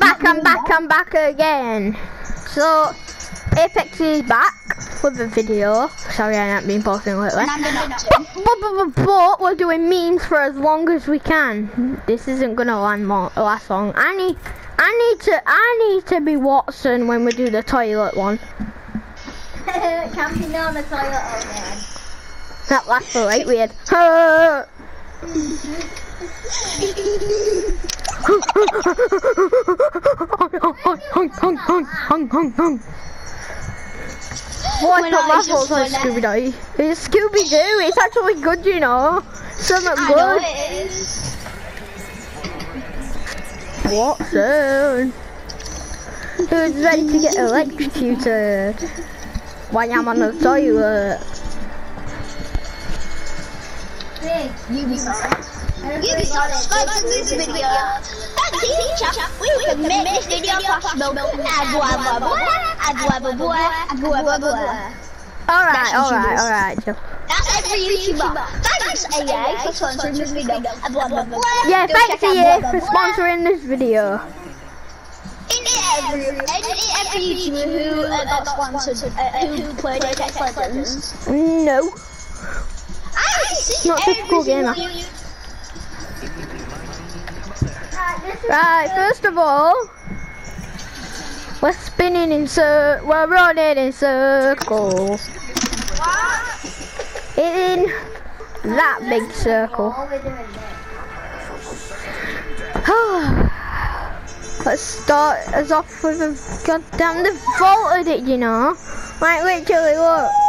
back, I'm back, I'm back again. So, Apex is back with a video. Sorry, I haven't been posting lately. But, but, but, but we're doing memes for as long as we can. This isn't gonna land more, last long. I need, I need to, I need to be Wattson when we do the toilet one. Camping on the toilet oh, again. That last was right weird. Why not I my fault like Scooby Doo? It's Scooby Doo. It's actually good, you know. Something I know good. it is. Wattson. Who's ready to get electrocuted? While I'm on the toilet. Big. You be You sorry. Subscribe to this video. Thank you, teacher. We can make this video possible. Alright, alright, alright. That's every YouTuber. Thanks, AA, for sponsoring this video. Yeah, thanks out for sponsoring this video. It every, every YouTuber who uh, got sponsored, uh, who played Apex Legends? No. I Not every typical gamer. Right, first of all, we're spinning in cir- we're running in circles. In that big circle. Let's start us off with a goddamn they vaulted it, you know. Right, literally look.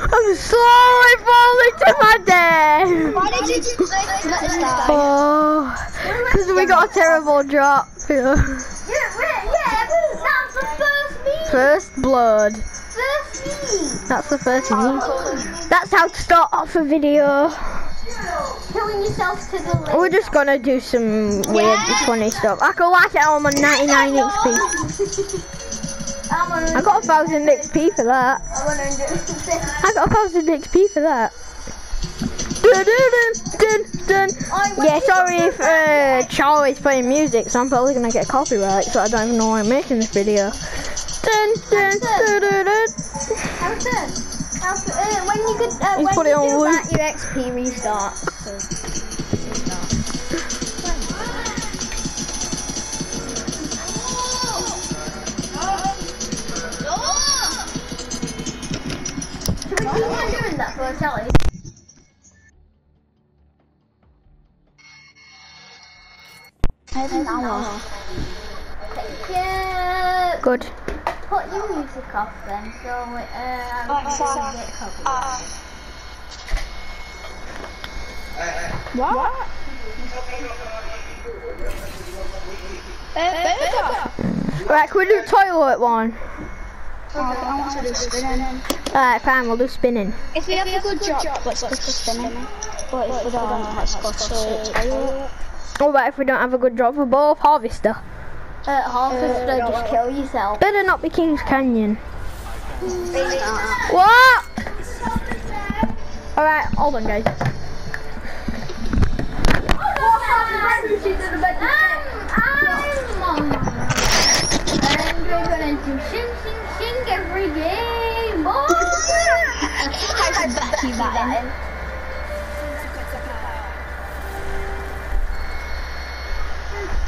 I'm slowly falling to my death. Why did you just say let us die? Oh, because we got a terrible drop. Yeah, wait, yeah, that's the first meme. First blood. First meme. That's the first one. That's how to start off a video. Killing yourself to the We're just gonna do some weird, funny stuff. I can watch it on my 99 XP. I got a thousand XP for that. I'm on 100. I got a thousand XP for that. Dun, dun, dun. Yeah, sorry if uh, Charlie's playing music, so I'm probably gonna get copyright, so I don't even know why I'm making this video. Dun, dun, dun, dun, dun. How's this? How's, uh, when you could, uh, He's when put you it on do loop. that, your XP restarts. So, Should we keep doing that for Sally? Yeah. Good. Put your music off then, so uh, I'm Oh, sorry. gonna get copyright. What? Uh, Right, can we do toilet one? I want to do spinning. Alright, fine, we'll do spinning. If we have a good job, let's go spinning. But if we don't, let's go to toilet. What about if we don't have a good drop for both harvester? Uh, Harvester, just kill yourself. Better not be King's Canyon. What? Alright, hold on guys. And we're gonna do every game. Oh, I bet you that in.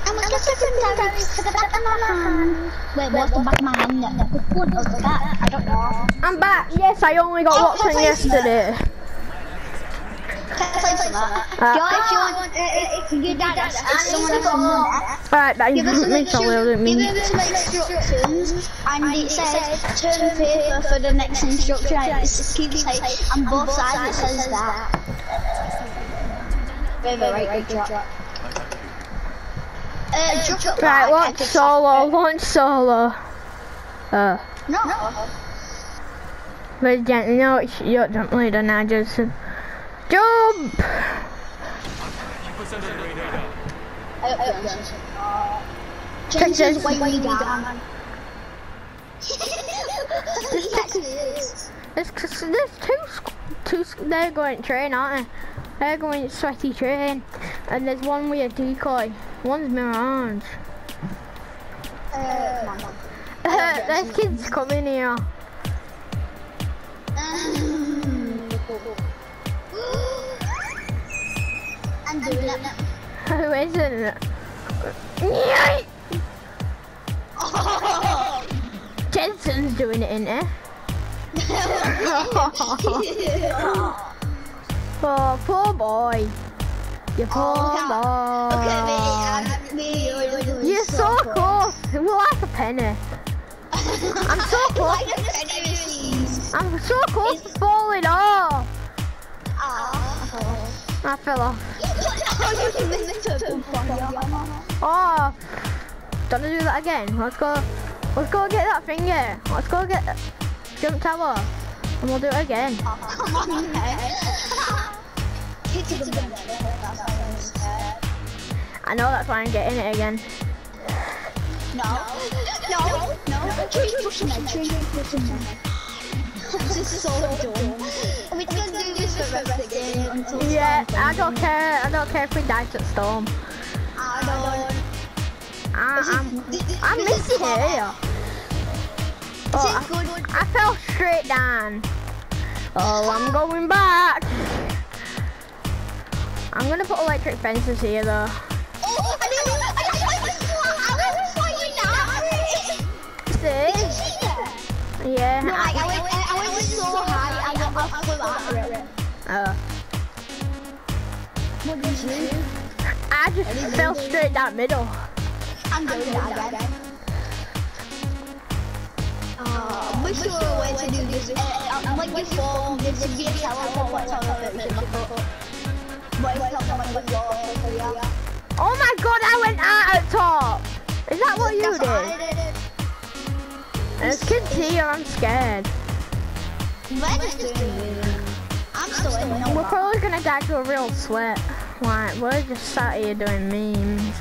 I'm gonna get some diaries to the back of my hand. Wait, what's the back of my hand? The front or the back? I don't know. I'm back. Yes, I only got Oh, Wattson can I yesterday. Can I say something? Uh, Guys, you want, uh, if your dad asks if someone has a money, Alright, that Give us some makes a little bit instru- give mean. us some instructions, and it says turn paper for the next instruction. and It keeps saying on both sides it says that. Very, very good drop. Uh, drop it Right, like launch a solo, launch solo. Uh, No. very gently. No, it's you don't lead and I just jump. I hope you understand. James this. is way down. He actually. There's, there's two, two, they're going train, aren't they? They're going sweaty train. And there's one with a decoy. One's Mirage. Uh, on. there's kids coming here. Who isn't? Jensen's doing it, isn't he? Oh, poor boy. You poor boy. Look at me. I'm me. You're, You're so close. We're like a penny. I'm so close. Like I'm so close to falling off. Oh. I fell off. Oh, Oh, don't do that again. Let's go. Let's go get that finger. Let's go get jump tower, and we'll do it again. Come on. I know that's why I'm getting it again. No. No. No. Me. This is so dumb. Yeah, I don't care. I don't care if we die to storm. I don't. I, I'm I'm missing here. Oh, I. I fell straight down. Oh, I'm going back. I'm gonna put electric fences here though. Oh, I. I didn't. I was flying out. See? Yeah. No, I, I, I, went, I so high, I got off. Uh, What did you? I just fell straight down middle. I'm doing that again. Uh, we're sure a way to do this. Uh, like before, this would be a teleport television. But it's not someone with your. Oh my god, I went out at top. Is that what you That's what I did? did. There's kids here, I'm scared. Red is doing good. I'm still in. We're probably gonna die to a real sweat. Like, we're just sat here doing memes.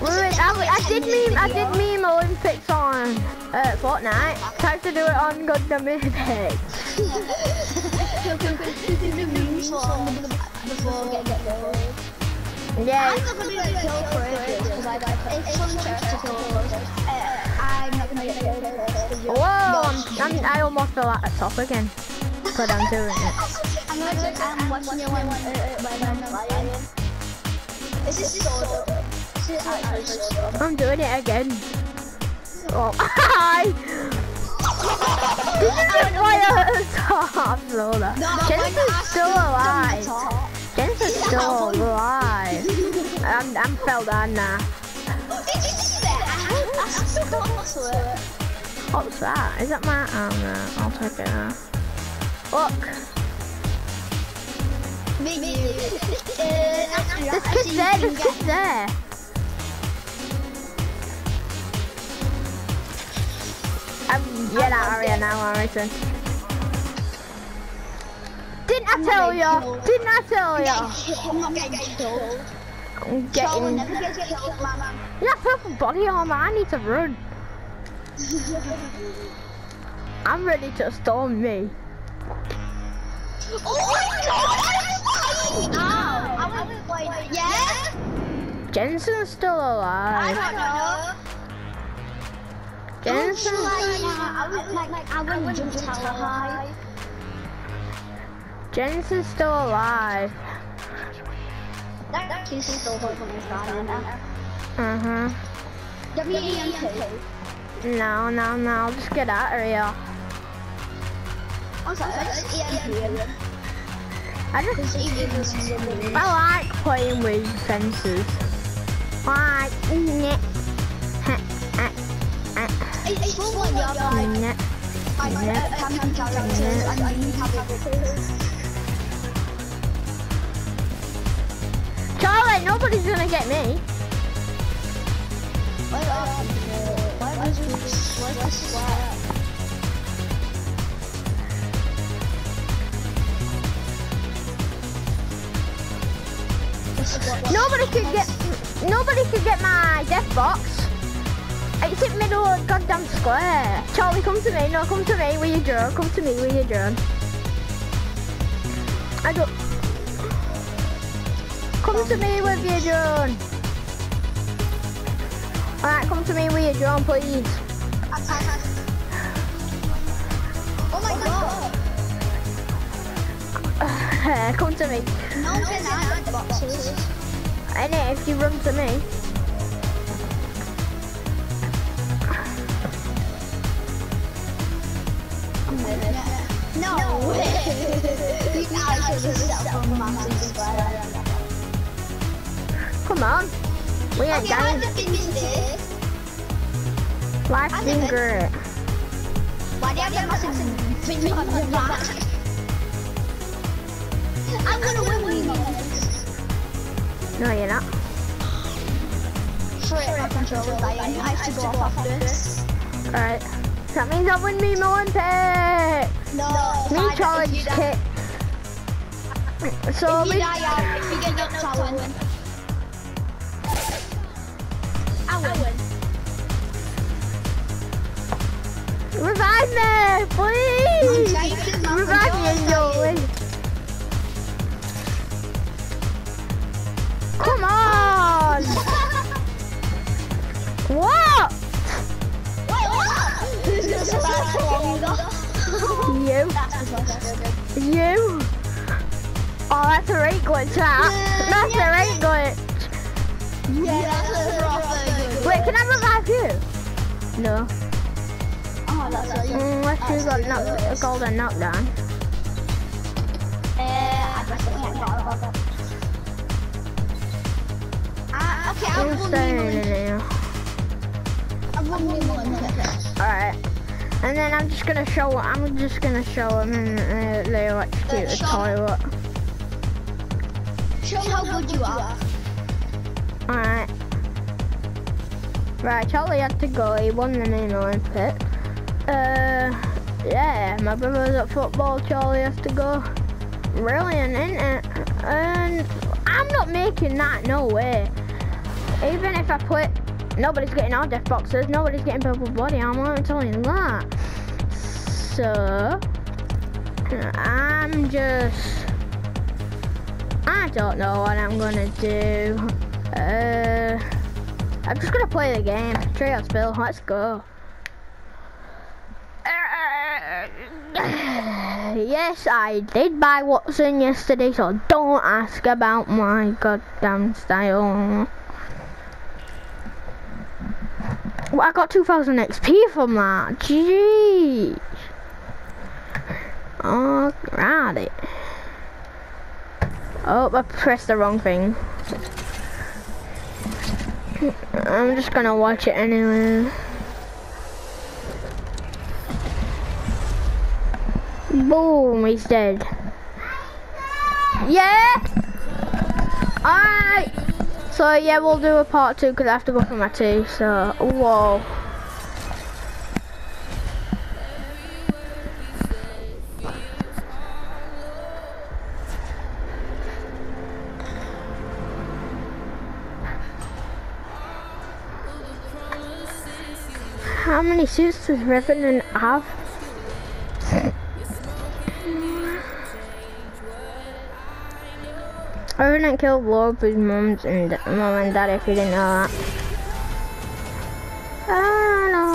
Wait, I, I did meme, I did meme Olympics on uh, Fortnite. Time to do it on Gundam Epic. Before getting killed. Yeah, I'm not gonna be like kill creators because I got it's fun to kill. Uh, I'm not gonna get killed whoa, I'm, I'm, I almost fell out at top again. I'm doing it. I'm watching uh. This is so. I'm doing it again. Oh, hi! Out top, Lola? Jensen's still alive. Jensen's still alive. I'm, I'm fell down now. What's that? Is that my arm there? I'll take it. Look, Me, me. Uh, there's kids there, there's kids there. I'm get out of here now, Harrison. Didn't I tell you? Didn't I tell you? I'm not getting killed. I'm getting. killed. Yeah, purple body armor. I need to run. I'm ready to storm me. Oh my god! Ow! I was like, yeah? Jensen's still I alive. don't know. Jensen. I was like, I wouldn't jump. Jensen's still alive. That kid's still holding his gun now. Uh huh. W-E-M-K. No, no, no. Just get out of here. I just I. I like playing with fences. Like. Heh, eh, eh, It's fun when you're like. I uh, camping characters and you have characters. Charlie, nobody's gonna get me. Why why was this? Why was this? Nobody could get. Nobody could get my death box. It's in middle of goddamn square. Charlie, come to me. No, come to me with your drone. Come to me with your drone. I don't. Come to me with your drone. Alright, come to me with your drone, please. Oh my god. come to me. No, can I boxes? And if you run to me. No way. You gotta kill yourself from mountain spider. Come on. We ain't Okay, done. have to finish this. Life's I been it. great. Why do you have massive finger on your back? I'm gonna win these. No, you're not. Sorry, my controller's dying. I have to go off after this. Alright. That means I win me my Olympic. No, Me challenge if you die- kit. So If we you die, yeah, if you get knocked out, I win. I win. revive me, please. Revive me and you'll Come on. What? Wait, what? Who's gonna survive longer? You. That's the first You. Oh, that's a right glitch, that. Yeah, That's a yeah, right glitch. Yeah, that's a proper Wait, can I revive you? No. Oh, that's a Unless you got knock a golden knockdown. I'm staying in there. I'll run you one. Alright. And then I'm just gonna show I'm just gonna show him and uh, the electrocuted Uh, show- toilet. Show me how good you are. Alright. Right, Charlie had to go, he won the main Olympic. Uh yeah, my brother's at football, Charlie has to go. Brilliant, isn't it? And I'm not making that, no way. Even if I put nobody's getting our death boxes, nobody's getting purple body armor, I'm telling you that. So I'm just I don't know what I'm gonna do. Uh, I'm just gonna play the game. Trey out spill. Let's go. yes, I did buy Wattson yesterday, so don't ask about my goddamn style. Well, I got 2000 XP from that. Jeez. it. Oh, I pressed the wrong thing. I'm just gonna watch it anyway. Boom, he's dead. Yeah! Alright! So yeah, we'll do a part two because I have to go for my tea, so, whoa. How many suits does Revenant have? Revenant killed Loba's mums and mom and dad if you didn't know that. I know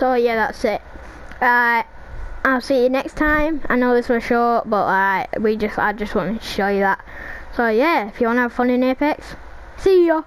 So yeah, that's it. I'll see you next time. I know this was short, but uh, we just I just wanted to show you that. So yeah, if you want to have fun in Apex, see ya.